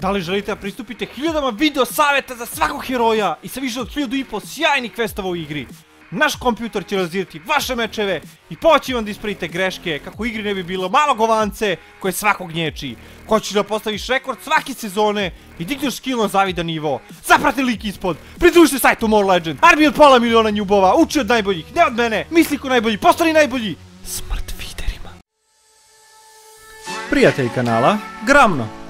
Da li želite da pristupite hiljadama video savjeta za svakog heroja i sa više od hiljadu i pol sjajnih questova u igri? Naš kompjuter će razvijeti vaše mečeve i pomoći vam da ispravite greške kako u igri ne bi bilo malo govance koje svakog gnječi. Hoćeš da postaviš rekord svake sezone i digneš skill na zavidan nivo. Zaprati lik ispod, pridruži se sajtu More Legend, armi od pola miliona njubova, uči od najboljih, ne od mene, misli ko najbolji, postani najbolji. Smrt feederima. Prijatelj kanala, Gramno.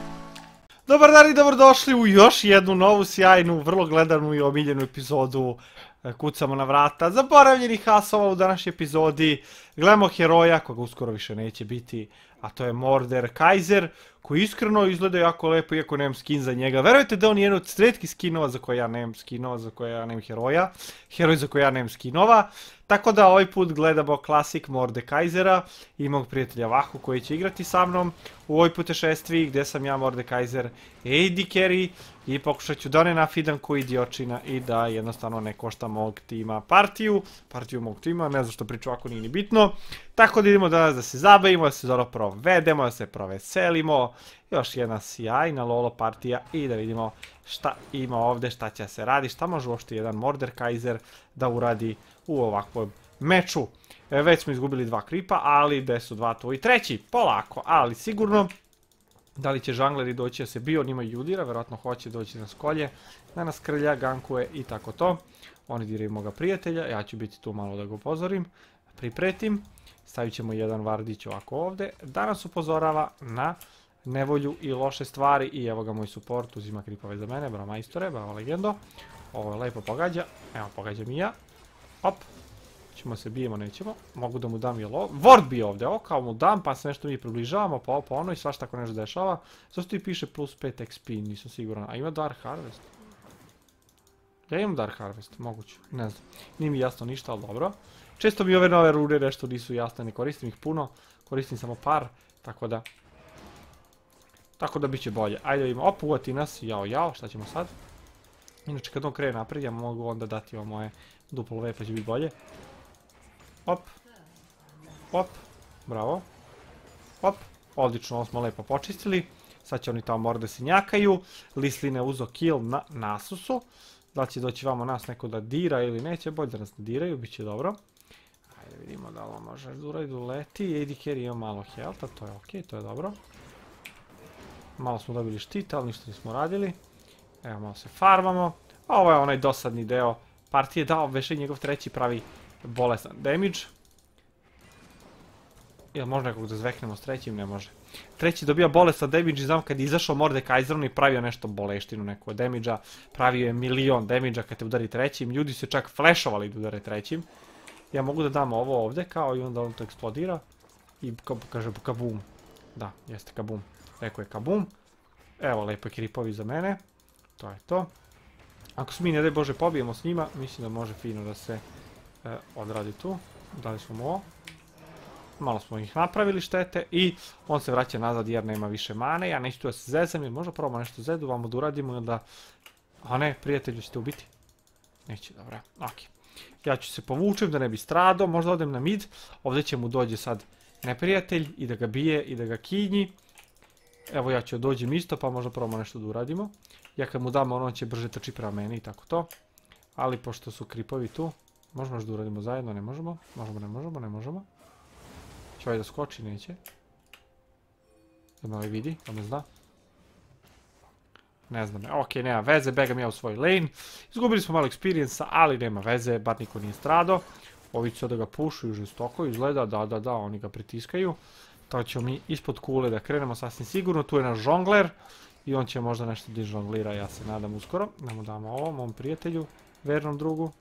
Dobar dan i dobrodošli u još jednu novu sjajnu, vrlo gledanu i omiljenu epizodu e, Kucamo na vrata zaboravljenih asova u današnjoj epizodi. Gledamo heroja koga uskoro više neće biti, a to je Morder Kaiser, koji iskreno izgleda jako lepo iako nemam skin za njega. Verujete da on je jedan od sredkih skinova za koje ja nemam skinova, za koje ja nemam heroja. Heroj za koje ja nemam skinova. Tako da ovaj put gledamo klasik Mordekaisera i mog prijatelja Vahu koji će igrati sa mnom u ovoj putešestvi gdje sam ja Mordekaiser AD carry i pokušat ću da ne nafidam koji idiočina i da jednostavno ne košta mog tima partiju, partiju mog tima, ne znam što priču ako nije ni bitno. Tako da idemo danas da se zabavimo, da se dobro provedemo, da se proveselimo. Još jedna sjajna lolo partija i da vidimo šta ima ovdje, šta će se radi, šta može uopšte jedan Mordekaiser da uradi u ovakvom meču. E, već smo izgubili dva kripa, ali gde su dva tvoj treći? Polako, ali sigurno. Da li će žangleri doći da se bio, on ima judira, verovatno hoće doći na skolje, da nas krlja, gankuje i tako to. Oni diraju moga prijatelja, ja ću biti tu malo da ga upozorim, pripretim. Stavit ćemo jedan vardić ovako ovdje, da nas upozorava na nevolju i loše stvari i evo ga moj support, uzima kripove za mene, bravo majstore, bravo legendo. Ovo je lepo pogađa, evo pogađam i ja, Op. Ćemo se bijemo, nećemo. Mogu da mu dam jel ovo. Ward bi ovdje, ovo kao mu dam pa se nešto mi približavamo pa ovo ono i svašta ako nešto dešava. Zašto ti piše plus 5 XP, nisam siguran. A ima Dark Harvest? Ja imam Dark Harvest, moguće, ne znam. Nije mi jasno ništa, ali dobro. Često mi ove nove rune nešto nisu jasne, ne koristim ih puno. Koristim samo par, tako da... Tako da bit će bolje. Ajde vidimo, op, uvati nas, jao jao, šta ćemo sad? Inače kad on krene naprijed, ja mogu onda dati ovo moje Duplo V pa će biti bolje. Op. Op. Bravo. Op. Odlično, ovo smo lepo počistili. Sad će oni tamo morati da se njakaju. Lisline uzo kill na Nasusu. Da će doći vamo nas neko da dira ili neće, bolje da nas ne diraju, bit će dobro. Ajde vidimo da li može uradi leti. AD carry ima malo health, to je ok, to je dobro. Malo smo dobili štit, ali ništa nismo radili. Evo malo se farmamo. Ovo je onaj dosadni deo partije dao veše njegov treći pravi bolesan damage. Jel može nekog da zveknemo s trećim? Ne može. Treći dobija bolesan damage i znam kad je izašao Mordekaiserom i pravio nešto boleštinu neko damage Pravio je milion damage kad te udari trećim. Ljudi su čak flashovali da udare trećim. Ja mogu da dam ovo ovdje kao i onda on to eksplodira. I kaže kabum. Da, jeste kabum. Rekao je kabum. Evo, lepo kripovi za mene. To je to. Ako se mi ne daj Bože pobijemo s njima, mislim da može fino da se e, odradi tu. Dali smo mu ovo. Malo smo ih napravili štete i on se vraća nazad jer nema više mane. Ja neću tu da se zezam jer možda probamo nešto zedu, vamo da uradimo i da... A ne, prijatelju ćete ubiti. Neće, dobro, ok. Ja ću se povučem da ne bi stradao, možda odem na mid. Ovdje će mu dođe sad neprijatelj i da ga bije i da ga kinji. Evo ja ću dođem isto pa možda probamo nešto da uradimo. Ja kad mu dam ono, on će brže trči prema meni i tako to. Ali pošto su kripovi tu, možemo još da uradimo zajedno, ne možemo. Možemo, ne možemo, ne možemo. Će ovaj da skoči, neće. Da ovaj vidi, da me zna. Ne znam, ok, nema veze, begam ja u svoj lane. Izgubili smo malo experience ali nema veze, bar niko nije strado. Ovi će da ga pušuju žestoko, izgleda, da, da, da, oni ga pritiskaju. To ćemo mi ispod kule da krenemo sasvim sigurno, tu je naš žongler. I on će možda nešto dižonglira, ja se nadam uskoro. Da mu damo ovo, mom prijatelju, vernom drugu.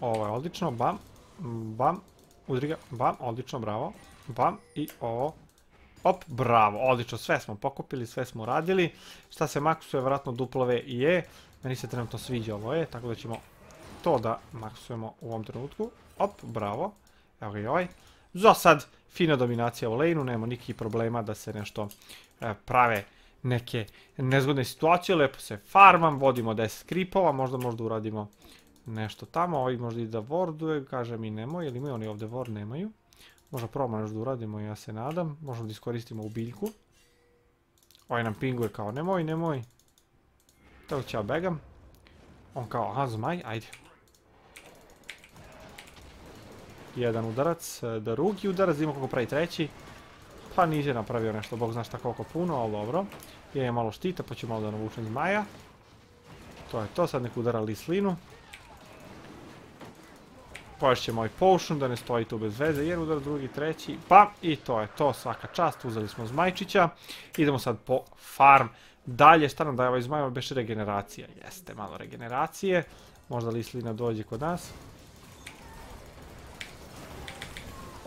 Ovo je odlično, bam, bam, udri bam, odlično, bravo, bam, i ovo. Op, bravo, odlično, sve smo pokupili, sve smo radili. Šta se maksuje, vjerojatno duplove i je. Meni se trenutno sviđa ovo je, tako da ćemo to da maksujemo u ovom trenutku. Op, bravo, evo ga i ovaj. Za sad, fina dominacija u lane nema nikakvih problema da se nešto e, prave neke nezgodne situacije, lepo se farmam, vodimo 10 kripova, možda možda uradimo nešto tamo, ovi možda i da warduje, kaže mi nemoj, jer imaju oni ovdje ward, nemaju. Možda probamo nešto da uradimo, ja se nadam. Možemo da iskoristimo u biljku. Ovaj nam pinguje kao, nemoj, nemoj. Tako ću ja begam. On kao, aha, zmaj, ajde. Jedan udarac, e, drugi udarac, vidimo kako pravi treći. Pa nije napravio nešto, bog zna šta koliko puno, ali dobro. Je malo štita, pa ću malo da navučem zmaja. To je to, sad nek udara Lislinu. Poješće moj potion da ne stoji tu bez veze jer udar drugi, treći, pa i to je to, svaka čast, uzeli smo zmajčića. Idemo sad po farm dalje, šta nam daje ovaj zmaj, beše regeneracija, jeste malo regeneracije, možda Lislina dođe kod nas.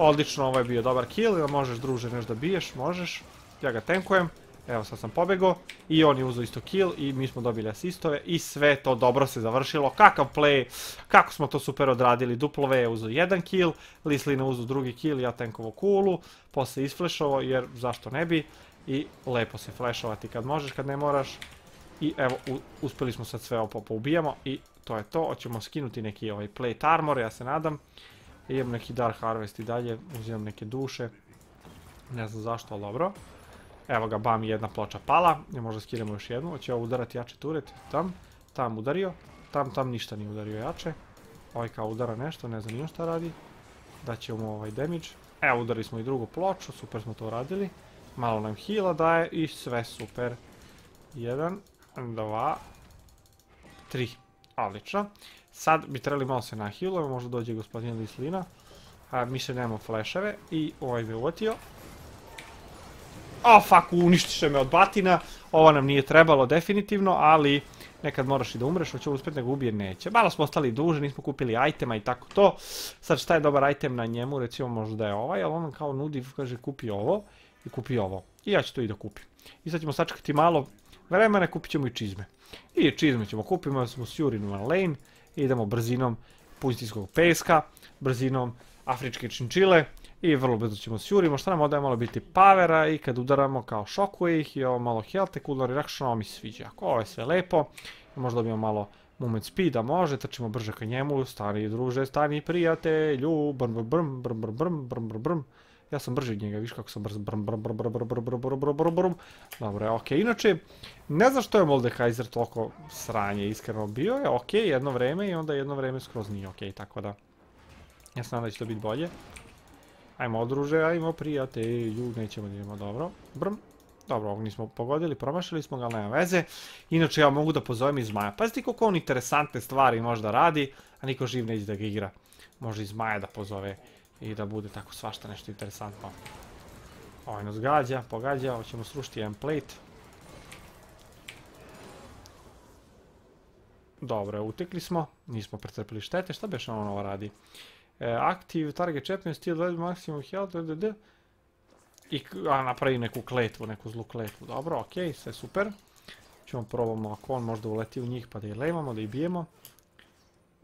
Odlično, ovo je bio dobar kill, ili možeš druže nešto da biješ, možeš, ja ga tankujem. Evo sad sam pobegao i on je uzeo isto kill i mi smo dobili asistove i sve to dobro se završilo. Kakav play, kako smo to super odradili. Duplo V je uzeo jedan kill, Lislina uzeo drugi kill, ja tankovo kulu, posle isflešovo jer zašto ne bi. I lepo se flešovati kad možeš, kad ne moraš. I evo, uspeli smo sad sve ovo poubijamo i to je to. Hoćemo skinuti neki ovaj plate armor, ja se nadam. Imam neki Dark Harvest i dalje, uzimam neke duše. Ne znam zašto, ali dobro. Evo ga, bam, jedna ploča pala. I možda skinemo još jednu. Hoće ovo udarati jače turet. Tam, tam udario. Tam, tam ništa nije udario jače. Ovaj kao udara nešto, ne znam nije šta radi. Daćemo ovaj damage. Evo, udarili smo i drugu ploču, super smo to uradili. Malo nam heala daje i sve super. Jedan, dva, tri. Odlično. Sad bi trebali malo se nahilujemo, možda dođe gospodin Lislina. A, mi se nemamo fleševe i ovaj me uvatio. O, fuck, uništiše me od batina. Ovo nam nije trebalo definitivno, ali nekad moraš i da umreš, hoće uspjeti nego ubije, neće. Malo smo ostali duže, nismo kupili itema i tako to. Sad šta je dobar item na njemu, recimo možda je ovaj, ali on kao nudi, kaže kupi ovo i kupi ovo. I ja ću to i da kupim. I sad ćemo sačekati malo vremena, kupit ćemo i čizme. I čizme ćemo kupimo, smo s Jurinu na lane, idemo brzinom pustinskog peska, brzinom afričke činčile i vrlo brzo ćemo sjurimo. Šta nam odaje malo biti pavera i kad udaramo kao šokuje ih i ovo malo health, cooldown reaction, ovo mi se sviđa. Ako ovo je sve lepo, možda dobijemo malo moment speeda, može, trčimo brže ka njemu, stari druže, stani prijatelju, brm brm brm brm brm brm brm brm brm ja sam brži od njega, viš kako sam brz, brm, brm, brm, brm, brm, brm, brm, brm, brm, brm. Dobro, okej. Inače, ne znam što je Moldekaiser toliko sranje, iskreno. Bio je okej jedno vreme i onda jedno vreme skroz nije okej, tako da... Ja sam da će to biti bolje. Ajmo odruže, ajmo prijatelju, nećemo da idemo, dobro. Brm. Dobro, ovog nismo pogodili, promašili smo ga, nema veze. Inače, ja mogu da pozovem iz Maja. Pazite koliko on interesantne stvari možda radi, a niko živ neće da ga igra. Može iz Maja da pozove i da bude tako svašta nešto interesantno. Ovaj nas gađa, pogađa, hoćemo srušiti jedan plate. Dobro, utekli smo, nismo pretrpili štete, šta beš ono ovo radi? E, active, target champion, still maximum health, d, I napravi neku kletvu, neku zlu kletvu. Dobro, okej, sve super. Ćemo probamo ako on možda uleti u njih pa da ih lemamo, da ih bijemo.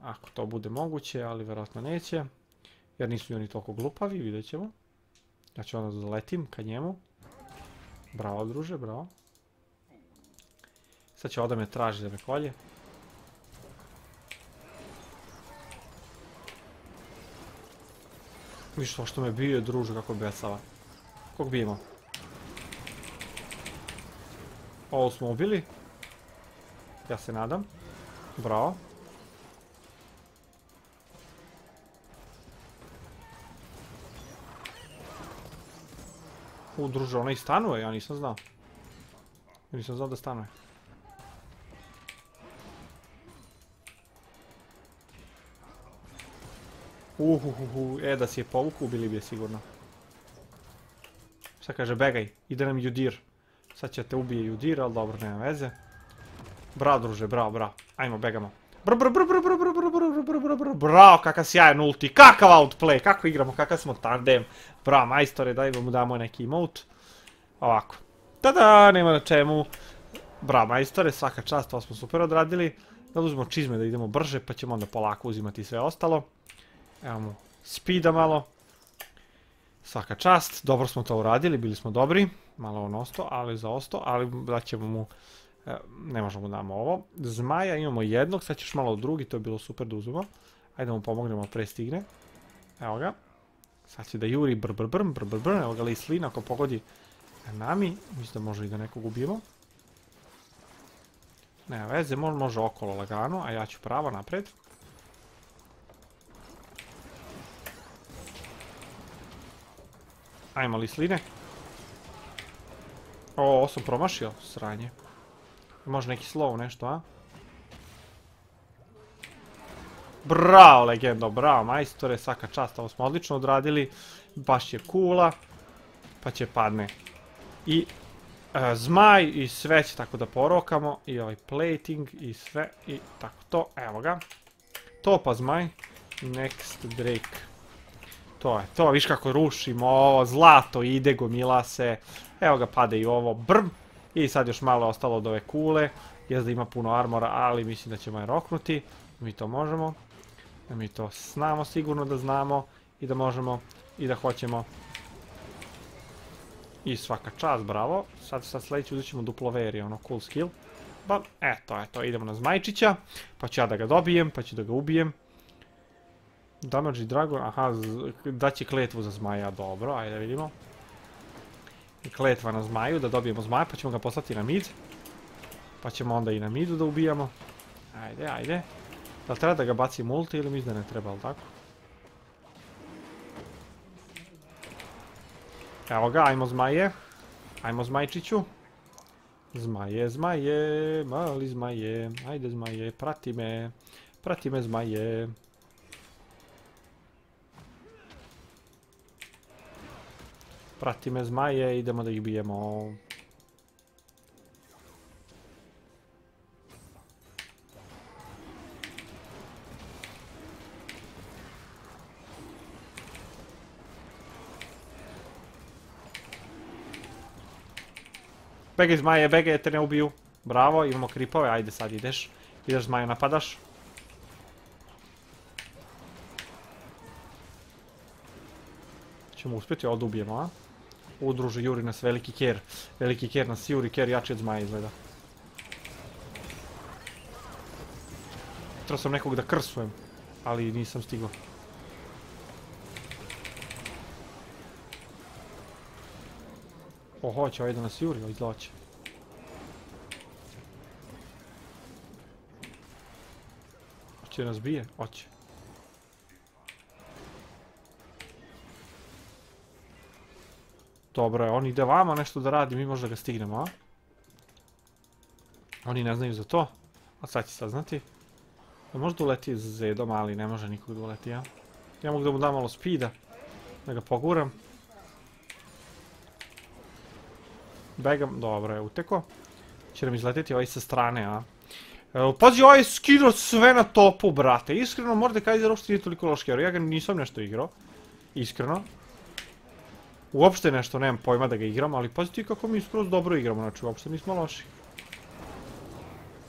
Ako to bude moguće, ali vjerojatno neće. Jer nisu oni toliko glupavi, vidjet ćemo. Ja ću onda zaletim ka njemu. Bravo druže, bravo. Sad će ovdje me traži da me kolje. Viš to što me bije druže kako becava. Kog bijemo? Ovo smo ubili. Ja se nadam. Bravo. U, druže, ona i stanuje, ja nisam znao. Nisam znao da stanuje. Uhuhuhu, e da si je povuku, ubili bi je sigurno. Šta kaže, begaj, ide nam Judir. Sad će te ubije Judir, ali dobro, nema veze. Bravo, druže, bravo, bravo. Ajmo, begamo. Bravo, kakav sjajan ulti, kakav outplay, kako igramo, kakav smo tandem. Bravo, majstore, daj mu damo neki emote. Ovako. Tada, nema na čemu. Bravo, majstore, svaka čast, to smo super odradili. Da uzmemo čizme da idemo brže, pa ćemo onda polako uzimati sve ostalo. Evo mu, speeda malo. Svaka čast, dobro smo to uradili, bili smo dobri. Malo on osto, ali za osto, ali daćemo mu ne možemo da damo ovo. Zmaja imamo jednog, sad ćeš malo drugi, to je bilo super da uzmemo. Ajde mu pomognemo pre stigne. Evo ga. Sad će da juri br br brm, br br brm, evo ga Lislin ako pogodi nami, mislim da može i da nekog ubijemo. Nema veze, može okolo lagano, a ja ću pravo napred. Ajmo Lisline. O, ovo sam promašio, sranje. Može neki slow nešto, a? Bravo, legendo, bravo, majstore, svaka čast, ovo smo odlično odradili. Baš je kula, pa će padne. I e, zmaj i sve će tako da porokamo. I ovaj plating i sve i tako to, evo ga. To pa zmaj. Next Drake. To je to, viš kako rušimo ovo, zlato ide, gomila se. Evo ga pade i ovo, brm. I sad još malo ostalo od ove kule. Jest ima puno armora, ali mislim da ćemo je roknuti. Mi to možemo. Mi to znamo sigurno da znamo. I da možemo. I da hoćemo. I svaka čast, bravo. Sad, sad sljedeći uzet ćemo duploveri, ono cool skill. Ba, eto, eto, idemo na Zmajčića. Pa ću ja da ga dobijem, pa ću da ga ubijem. Damage Dragon, aha, daće kletvu za zmaja, dobro, ajde vidimo. Kletva na zmaju, da dobijemo zmaja, pa ćemo ga poslati na mid. Pa ćemo onda i na midu da ubijamo. Ajde, ajde. Da li treba da ga baci multi ili mislim da ne treba, ali tako? Evo ga, ajmo zmaje. Ajmo zmajčiću. Zmaje, zmaje, mali zmaje. Ajde zmaje, prati me. Prati me zmaje. Prati me zmaje, idemo da ih bijemo. Begaj zmaje, begaj, te ne ubiju. Bravo, imamo kripove, ajde sad ideš. Ideš zmaju napadaš. Ćemo uspjeti, ovdje ubijemo, a? Udruže, juri nas veliki ker. Veliki ker nas juri, ker jači od zmaja izgleda. Trebao sam nekog da krsujem, ali nisam stigao. O, hoće, ovaj da nas juri, izlaće. Hoće nas bije? Hoće. Dobro je, on ide vama nešto da radi, mi možda ga stignemo, a? Oni ne znaju za to, a sad će saznati. Da možda uleti zedom, ali ne može nikog da uleti, ja? Ja mogu da mu dam malo speeda, da ga poguram. Begam, dobro je uteko. Će nam izletiti ovaj sa strane, a? pazi, ovaj je sve na topu, brate. Iskreno, Mordekaiser uopšte nije toliko loš. Ja ga nisam nešto igrao. Iskreno. Uopšte nešto, nemam pojma da ga igram, ali pazi ti kako mi skroz dobro igramo, znači uopšte nismo loši.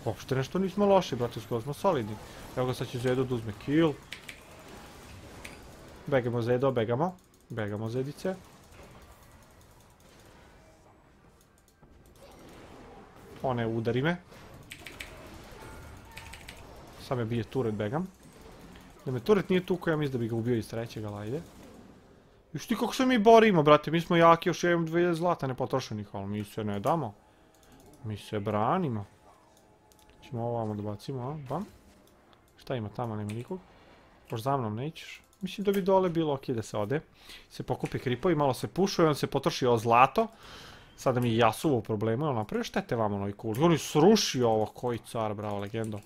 Uopšte nešto nismo loši, brate, skroz smo solidni. Evo ga sad će Zedo da uzme kill. Begamo Zedo, begamo. Begamo Zedice. One udari me. Sad me bije turet, begam. Da me turet nije tu ja mislim da bi ga ubio iz trećeg, ali ajde. Još ti kako se mi borimo, brate, mi smo jaki, još imam 2000 zlata nepotrošenih, ali mi se ne damo. Mi se branimo. Ćemo ovamo da a? Bam. Šta ima tamo, nema nikog. Možda za mnom nećeš. Mislim da bi dole bilo ok da se ode. Se pokupi kripovi, malo se pušuje, on se potroši o zlato. Sada mi je Jasuvo u problemu, ali napravio štete vamo novi kuli. On je srušio ovo, koji car, bravo, legendo.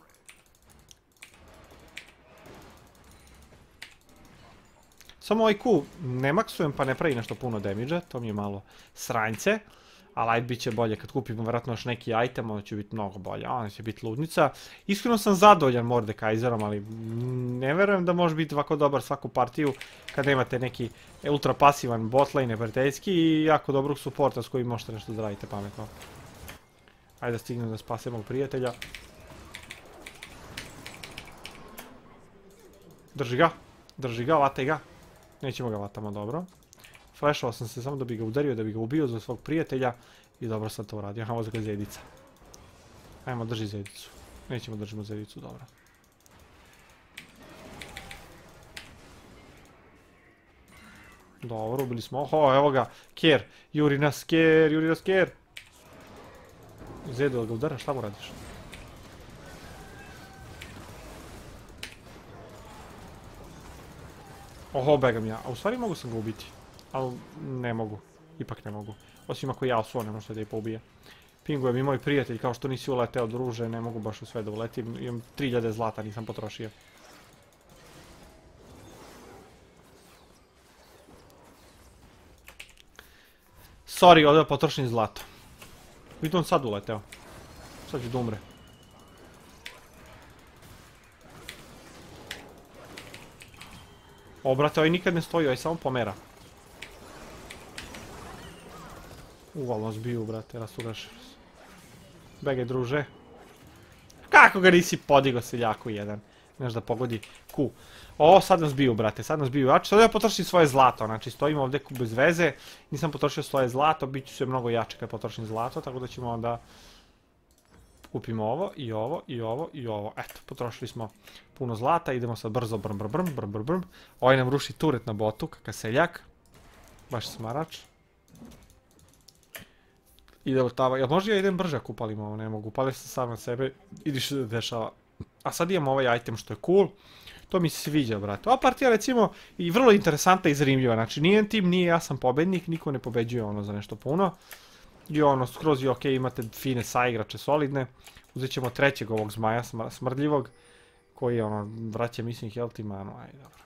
Samo ovaj Q ne maksujem pa ne pravi nešto puno damage to mi je malo sranjce. Ali ajde bit će bolje kad kupimo vjerojatno još neki item, onda će biti mnogo bolje, onda će biti ludnica. Iskreno sam zadovoljan Mordekaiserom, ali ne verujem da može biti ovako dobar svaku partiju kad imate neki ultra pasivan botlane neprijateljski i jako dobrog supporta s kojim možete nešto da radite pametno. Ajde da stignem da spasemo prijatelja. Drži ga, drži ga, vataj ga. Nećemo ga vatamo, dobro. Flashao sam se samo da bi ga udario, da bi ga ubio za svog prijatelja. I dobro sam to uradio. Aha, ga zedica. Ajmo, drži zedicu. Nećemo držimo zedicu, dobro. Dobro, ubili smo. Oho, evo ga. Kjer. Juri nas kjer, juri nas kjer. Zedu, ga udara, šta mu radiš? Oho, begam ja. A u stvari mogu sam ga ubiti. Ali ne mogu. Ipak ne mogu. Osim ako ja osvo ne možete da je poubije. Pingujem i moj prijatelj, kao što nisi uleteo druže, ne mogu baš u sve da uletim. Imam 3000 zlata, nisam potrošio. Sorry, ovdje potrošim zlato. Vidim on sad uleteo. Sad će da umre. O, brate, ovaj nikad ne stoji, ovaj samo pomera. Uvalo nas biju, brate, rasturaš. Begaj, druže. Kako ga nisi podigo seljaku jedan? Neš da pogodi ku. O, sad nas biju, brate, sad nas biju. Znači, sad ja potrošim svoje zlato, znači stojim ovdje bez veze. Nisam potrošio svoje zlato, bit ću sve mnogo jače kad potrošim zlato, tako da ćemo onda... Kupimo ovo, i ovo, i ovo, i ovo. Eto, potrošili smo puno zlata, idemo sad brzo, brm, brm, brm, brm, brm, brm. Ovaj nam ruši turet na botu, kakav seljak. Baš smarač. Ide tava, jel možda ja idem brže ako upalim ovo, ne mogu, upali se sam na sebe, idi što dešava. A sad imamo ovaj item što je cool, to mi se sviđa, brate. Ova partija recimo i vrlo interesantna i zanimljiva, znači nijem tim, nije ja sam pobednik, niko ne pobeđuje ono za nešto puno. I ono, skroz je ok, imate fine saigrače solidne. Uzet ćemo trećeg ovog zmaja smrdljivog, koji je ono, vraća mislim health ima, ono, aj dobro.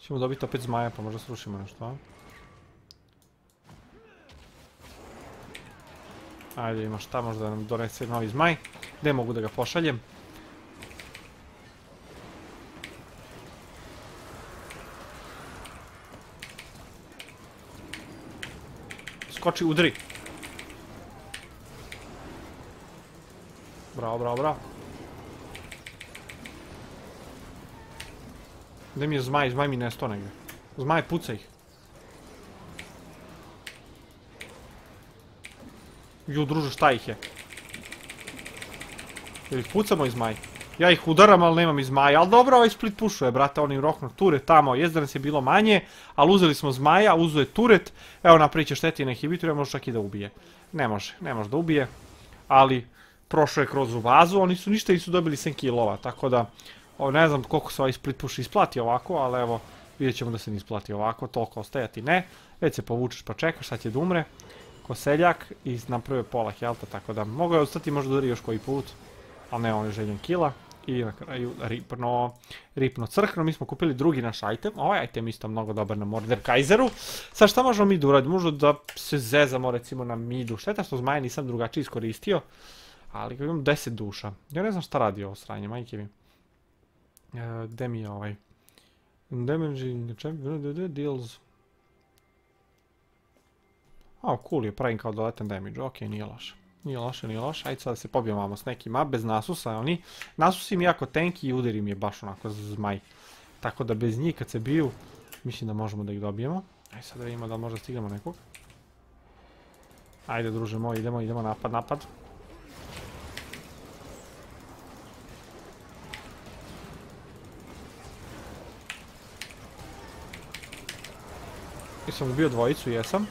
Ćemo dobiti opet zmaja, pa možda srušimo nešto, a? Ajde, ima šta, možda nam donese novi zmaj. Gdje mogu da ga pošaljem? Skoči, udri. Bravo, bravo, bravo. Gdje mi je zmaj? Zmaj mi nesto negdje. Zmaj, puca ih. Ju, druže, šta ih je? Jel ih pucamo iz zmaj? Ja ih udaram, ali nemam iz zmaja. Ali dobro, ovaj split pušuje, brate, oni roknu turet tamo. Jest da nas je bilo manje, ali uzeli smo zmaja, uzuje turet. Evo, napravit će šteti na inhibitor, može čak i da ubije. Ne može, ne može da ubije. Ali, prošao je kroz u vazu, oni su ništa i su dobili 7 kilova, tako da... ne znam koliko se ovaj split push isplati ovako, ali evo, vidjet ćemo da se ne isplati ovako, toliko ostajati ne. Već se povučeš pa čekaš, sad će da umre. Ko seljak i napravio pola helta, tako da mogu je ostati možda udari još koji put. Ali ne, on je željen kila. I na kraju ripno, ripno crkno. Mi smo kupili drugi naš item. Ovaj item isto mnogo dobar na Morder Kaiseru. Sad šta možemo mi da uradimo? Možda da se zezamo recimo na midu. Šteta što zmaja nisam drugačije iskoristio. Ali imam 10 duša. Ja ne znam šta radi ovo sranje, majke mi. E, gde mi je ovaj? Damaging deals... A, cool je, pravim kao dodatan damage, ok, nije loše. Nije loše, nije loše. Ajde sad da se pobijemo s nekima, bez Nasusa, oni... Nasus im jako tanki i mi je baš onako zmaj. Tako da bez njih kad se biju, mislim da možemo da ih dobijemo. Ajde sad da vidimo da možda stignemo nekog. Ajde druže moj, idemo, idemo napad, napad. Jesam ubio dvojicu, jesam.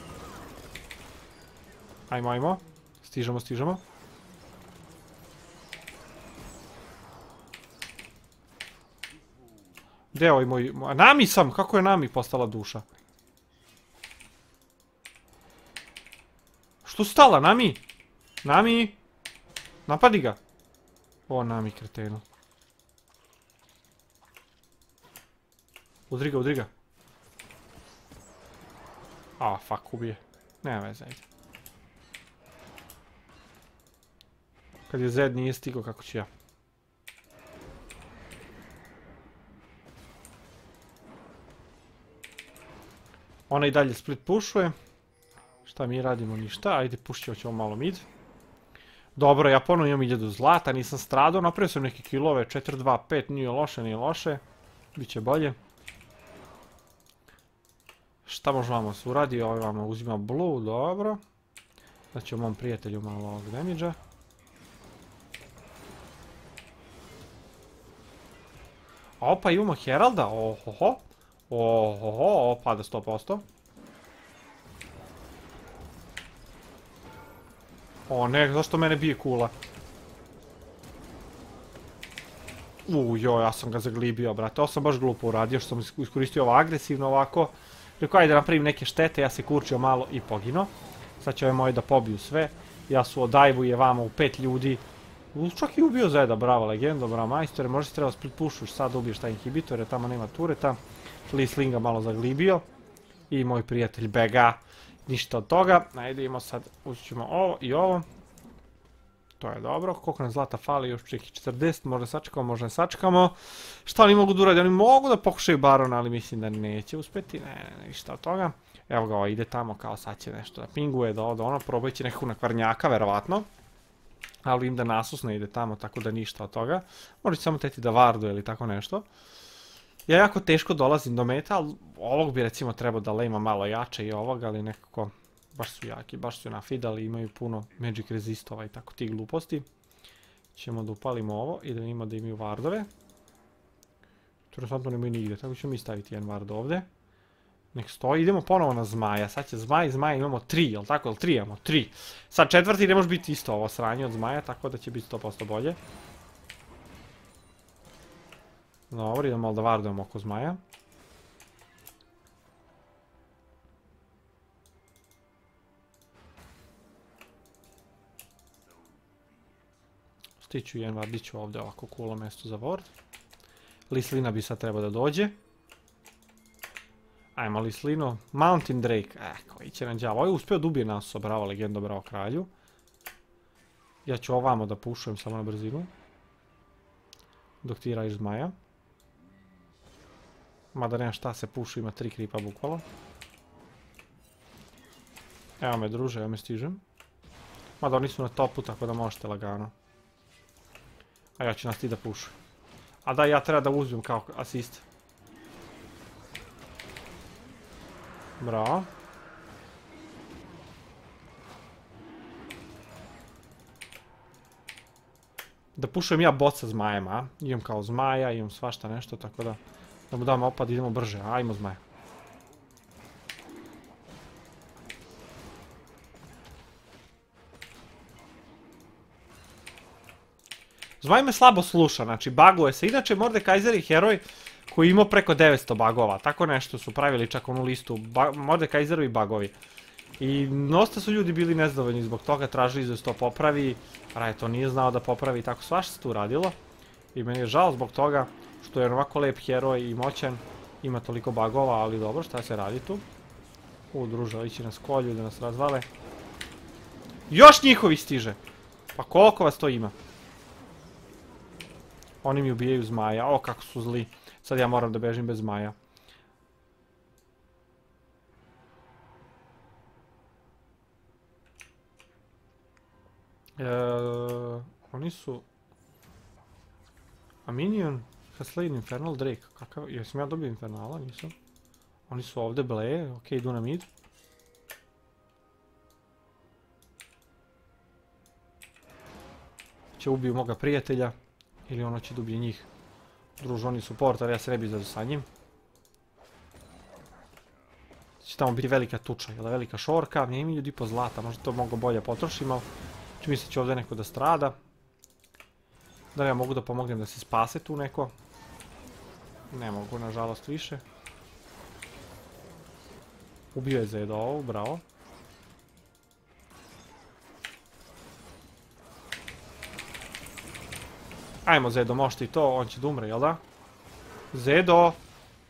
Ajmo, ajmo. Stižemo, stižemo. Gdje je ovaj moj... Nami sam! Kako je Nami postala duša? Što stala? Nami? Nami? Napadi ga. O, Nami, kretenu. Udri ga, udri ga. A, fuck, ubije. Nema veze, ajde. Kad je Zed nije stigao kako ću ja. Ona i dalje split pušuje. Šta mi radimo? Ništa. Ajde, pušćemo ćemo malo mid. Dobro, ja ponovno imam iljadu zlata, nisam stradao. Napravio sam neke kilove. 4-2-5, nije loše, nije loše. Biće bolje. Šta može vamo se uradi? Ovaj vamo uzima blue, dobro. Znači u mom prijatelju malo ovog damage opa, imamo Heralda, ohoho. Ohoho, pada 100%. O ne, zašto mene bije kula? Joj, ja sam ga zaglibio, brate. Ovo sam baš glupo uradio što sam iskoristio ovo agresivno ovako. Rekao, ajde da napravim neke štete, ja se kurčio malo i pogino. Sad će ove moje da pobiju sve. Ja su odajvuje vama u pet ljudi. Čak i ubio Zeda, bravo legendo, bravo majstore. Možda si treba split pušuš, sad ubiješ taj inhibitor jer tamo nema tureta. Lee Slinga malo zaglibio. I moj prijatelj Bega. Ništa od toga. Ajde imamo sad, uzet ćemo ovo i ovo. To je dobro. Koliko nam zlata fali? Još čeki 40. Možda sačekamo, možda ne sačekamo. Šta oni mogu da uradi? Oni mogu da pokušaju barona, ali mislim da neće uspjeti. Ne, ne, ništa od toga. Evo ga, ovo ide tamo kao sad će nešto da pinguje, da ovdje ono. Probaj će nekako nakvarnjaka, verovatno. Ali im da nasus ne ide tamo, tako da ništa od toga. Možda će samo teti da vardu ili tako nešto. Ja jako teško dolazim do meta, ali ovog bi recimo trebao da lejma malo jače i ovog, ali nekako baš su jaki, baš su nafidali, imaju puno magic resistova i tako tih gluposti. Ćemo da upalimo ovo i da vidimo da imaju vardove. Interesantno nemaju nigdje, tako ćemo mi staviti jedan vard ovdje. Nek stoji, idemo ponovo na zmaja, sad će zmaj, zmaj imamo tri, jel tako, jel tri imamo, tri. Sad četvrti ne može biti isto ovo sranje od zmaja, tako da će biti 100% bolje. Dobro, idemo malo da vardujemo oko zmaja. Stiću jedan vardiću ovdje ovako kulo mjesto za ward. Lislina bi sad trebao da dođe. Ajmo Lislino. Mountain Drake. Eh, koji će nam djavo. Ovo je uspio da nas, bravo legendo, bravo kralju. Ja ću ovamo da pušujem samo na brzinu. Dok ti radiš zmaja. Mada nema šta se pušu, ima tri kripa bukvalo. Evo me druže, evo me stižem. Mada oni su na topu, tako da možete lagano. A ja ću nas ti da pušu. A da, ja treba da uzmem kao asist. Bravo. Da pušujem ja bot sa zmajem, a? Kao zmaja, imam svašta nešto, tako da... Da mu dam opad, idemo brže, ajmo zmaja. Zmaj me slabo sluša, znači baguje se. Inače Mordekaiser je heroj koji imao preko 900 bagova. Tako nešto su pravili čak onu listu. Mordekaiserovi bagovi. I dosta su ljudi bili nezadovoljni zbog toga, tražili da se to popravi. Raj to nije znao da popravi, tako svašta se tu radilo. I meni je žao zbog toga što je ovako lep heroj i moćan. Ima toliko bagova, ali dobro, šta se radi tu? U, druže, ići nas kolju da nas razvale. Još njihovi stiže! Pa koliko vas to ima? Oni mi ubijaju zmaja. O, kako su zli. Sad ja moram da bežim bez zmaja. E, oni su... A Minion has slain Infernal Drake. Kakav... Jesam ja dobio Infernala? Nisam. Oni su ovdje bleje. Ok, idu na mid. Će ubiju moga prijatelja. Ili ono će dublje njih. Druž, oni su portar, ja se ne bi izadu sa njim. Će tamo biti velika tuča, jel velika šorka, nije mi ljudi po zlata, možda to mogu bolje potrošimo. ali čini se će ovdje neko da strada. Da li ja mogu da pomognem da se spase tu neko? Ne mogu, nažalost, više. Ubio je Zedo ovu, bravo. Ajmo Zedo, možete i to, on će da umre, jel da? Zedo!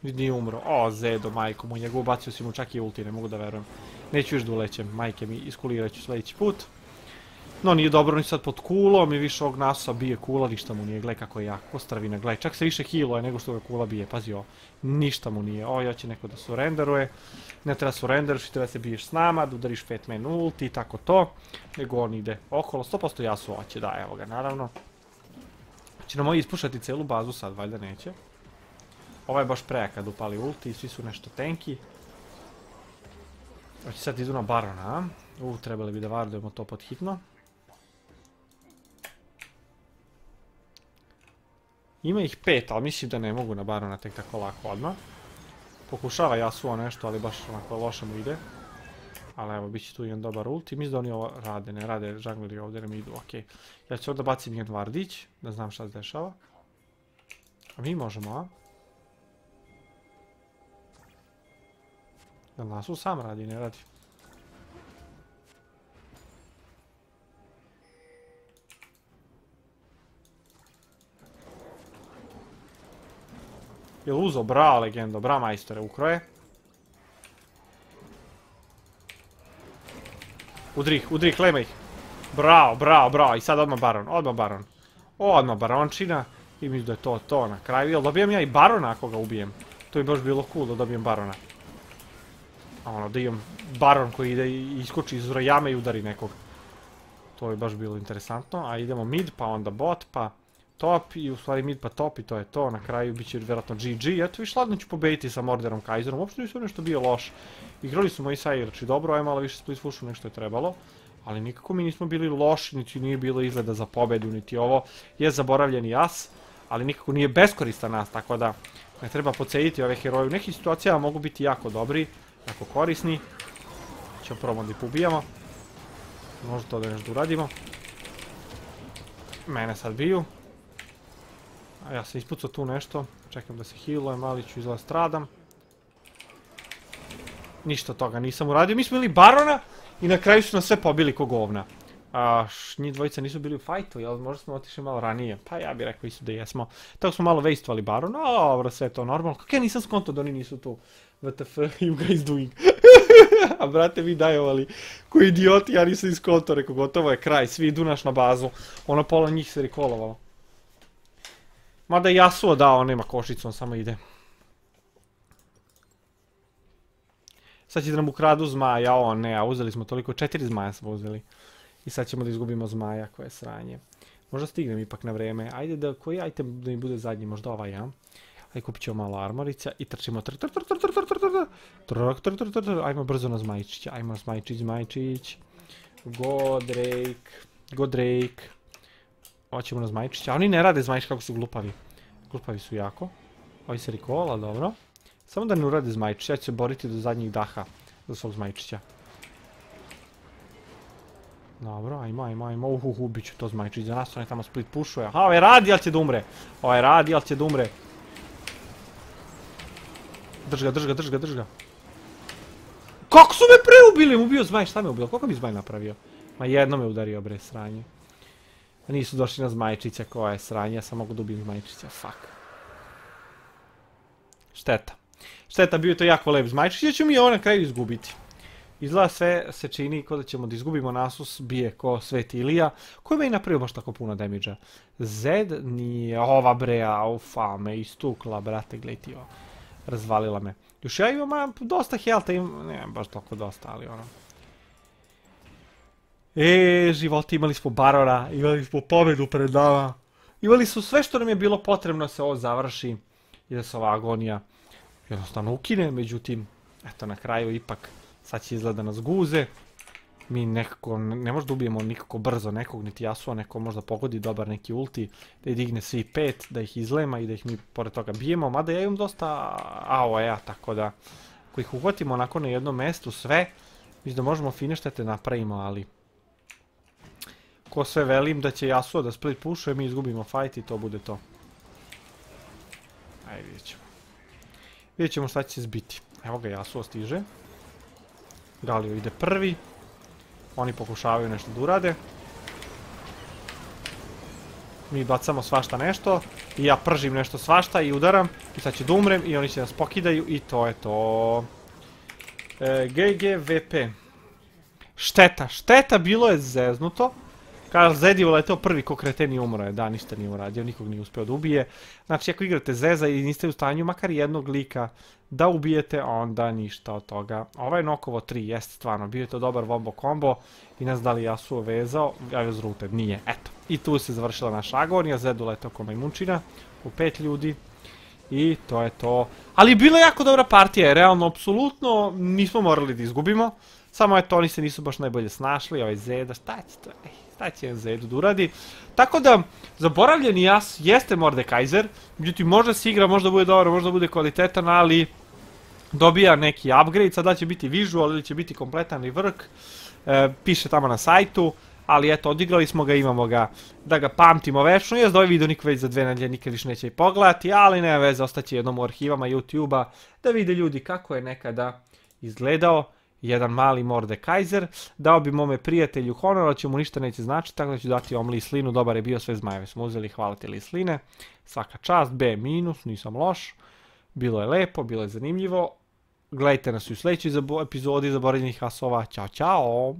Nije umro. O, Zedo, majko mu, njegov bacio si mu čak i ulti, ne mogu da verujem. Neću još da ulećem, majke mi, iskulirat ću sljedeći put. No, nije dobro, ni sad pod kulom i više ovog nasa bije kula, ništa mu nije, gle kako je jak, ostravina, gle, čak se više hilo je nego što ga kula bije, pazi ovo, ništa mu nije, o, ja će neko da surrenderuje, ne treba surrenderuješ, treba se biješ s nama, da udariš fat man ulti i tako to, nego on ide okolo, 100% ja su oće, da, evo ga, naravno. Će nam ovo ispušati celu bazu sad, valjda neće. Ovo je baš prejak kad upali ulti, svi su nešto tenki. Hoće sad idu na barona, a? U, trebali bi da vardujemo to pod hitno. Ima ih pet, ali mislim da ne mogu na barona tek tako lako odmah. Pokušava Yasuo nešto, ali baš onako loše mu ide. Ali evo, bit će tu jedan dobar ult i mislim da oni ovo rade, ne rade žangleri ovdje, ne idu, okej. Ja ću ovdje bacim jedan vardić, da znam šta se dešava. A mi možemo, a? Jel Nasu sam radi, ne radi? Jel uzo? Bra, legendo, bra majstore, ukroje. Udri ih, udri ih, lema ih. Bravo, bravo, bravo. I sad odmah baron, odmah baron. Odmah barončina. I mislim da je to to na kraju. Jel dobijem ja i barona ako ga ubijem? To bi baš bilo cool da dobijem barona. Ono, da imam baron koji ide i iskoči iz jame i udari nekog. To bi baš bilo interesantno. A idemo mid, pa onda bot, pa top i u stvari mid pa top i to je to. Na kraju bit će vjerojatno GG. Eto viš ladno ću pobediti sa Morderom Kaiserom. Uopšte nisu nešto bio loš. Igrali su moji sajirači dobro, aj malo više split pushu nešto je trebalo. Ali nikako mi nismo bili loši, niti nije bilo izgleda za pobedu, niti ovo je zaboravljeni jas. Ali nikako nije beskoristan nas, tako da ne treba poceniti ove heroje. U nekih situacijama mogu biti jako dobri, jako korisni. Ćemo probamo da ih ubijamo. Možda to da nešto uradimo. Mene sad biju. A ja sam ispucao tu nešto. Čekam da se healujem, ali ću izgleda stradam. Ništa toga nisam uradio. Mi smo bili barona i na kraju su nas sve pobili ko govna. Njih dvojica nisu bili u fajtu, jel? Možda smo otišli malo ranije. Pa ja bih rekao isto da jesmo. Tako smo malo vejstvali barona, a dobro, sve je to normalno. Kako ja nisam skonto da oni nisu tu? WTF, you guys doing? a brate, vi dajovali. Koji idioti, ja nisam iskonto, rekao, gotovo je kraj, svi idu naš na bazu. Ono pola njih se rikolovalo. Mada Yasuo dao, nema košicu, on samo ide. Sad će da nam ukradu zmaja, o ne, a uzeli smo toliko, četiri zmaja smo uzeli. I sad ćemo da izgubimo zmaja, koje je sranje. Možda stignem ipak na vreme. Ajde da, koji item da mi bude zadnji, možda ovaj, ja? Ajde kupit ćemo malo armorica i trčimo tr tr tr tr tr tr tr tr tr tr tr tr Ajmo brzo na zmajčića, ajmo zmajčić, zmajčić. Go Drake, go Drake. Hoćemo na zmajčića, oni ne rade zmajčić kako su glupavi. Glupavi su jako. Ovi se rikola, dobro. Samo da ne urade zmajčić, ja ću se boriti do zadnjih daha za svog zmajčića. Dobro, ajmo, ajmo, ajmo, uhuhu, ubit ću to zmajčić za nas, on je tamo split pušuje. Aha, ovaj radi, ali će da umre. Ovaj radi, ali će da umre. Drž ga, drž ga, drž ga, drž ga. Kako su me preubili? Ubio zmaj, šta me ubio? Koliko mi zmaj napravio? Ma jedno me udario, bre, sranje. Nisu došli na zmajčića, koja je sranje, ja sam mogu da zmajčića, fuck. Šteta. Šteta, bio je to jako lep zmajčić, ja ću mi ovo na kraju izgubiti. Izgleda sve se čini kao da ćemo da izgubimo Nasus, bije ko Sveti Ilija, koji me i napravio baš tako puno damage Zed nije ova brea, ufa, me istukla, brate, gledaj ti ovo. Razvalila me. Još ja imam dosta healtha, imam, ne baš toliko dosta, ali ono. E, životi, imali smo Barora, imali smo pobedu pred nama. Imali su sve što nam je bilo potrebno da se ovo završi i da se ova agonija jednostavno ukine, međutim, eto na kraju ipak sad će izgleda nas guze. Mi nekako, ne možda ubijemo nikako brzo nekog, niti Yasuo, neko možda pogodi dobar neki ulti, da ih digne svi pet, da ih izlema i da ih mi pored toga bijemo, mada ja imam dosta AOE-a, tako da, ako ih uhvatimo onako na jednom mjestu sve, mislim da možemo fine štete napravimo, ali ko sve velim da će Yasuo da split pušuje, mi izgubimo fight i to bude to. Ajde, vidjet ćemo. Vidjet ćemo šta će se zbiti. Evo ga, Yasuo stiže. Galio ide prvi. Oni pokušavaju nešto da urade. Mi bacamo svašta nešto. I ja pržim nešto svašta i udaram. I sad će da umrem i oni će nas pokidaju i to je to. E, GGVP. Šteta, šteta bilo je zeznuto. Karl Zed je uleteo prvi ko kreten i umro je, da, ništa nije uradio, nikog nije uspio da ubije. Znači, ako igrate Zeza i niste u stanju makar jednog lika da ubijete, onda ništa od toga. Ovaj Nokovo 3 jest stvarno, bio je to dobar wombo combo i ne znam da li Yasuo vezao, Gavios Rooted, nije, eto. I tu se završila naša agonija, Zed uleteo ko majmunčina, u pet ljudi. I to je to. Ali bila jako dobra partija, realno, apsolutno nismo morali da izgubimo. Samo eto, oni se nisu baš najbolje snašli, ovaj Zeda, šta će to, ej, šta će Zedu da uradi. Tako da, zaboravljeni jas jeste Mordekaiser, međutim možda se igra, možda bude dobro, možda bude kvalitetan, ali dobija neki upgrade, sada će biti visual ili će biti kompletan rework, e, piše tamo na sajtu, ali eto, odigrali smo ga, imamo ga, da ga pamtimo večno, jes da ovaj video niko već za dve nedelje nikad više neće i pogledati, ali nema veze, ostaće jednom u arhivama YouTube-a, da vide ljudi kako je nekada izgledao jedan mali Mordekaiser. Dao bi mome prijatelju honor, ali će mu ništa neće znači, tako da ću dati ovom Lislinu. Dobar je bio, sve zmajeve smo uzeli, hvala ti Lisline. Svaka čast, B minus, nisam loš. Bilo je lepo, bilo je zanimljivo. Gledajte nas u sljedećoj epizodi Zaboravljenih asova. Ćao, čao!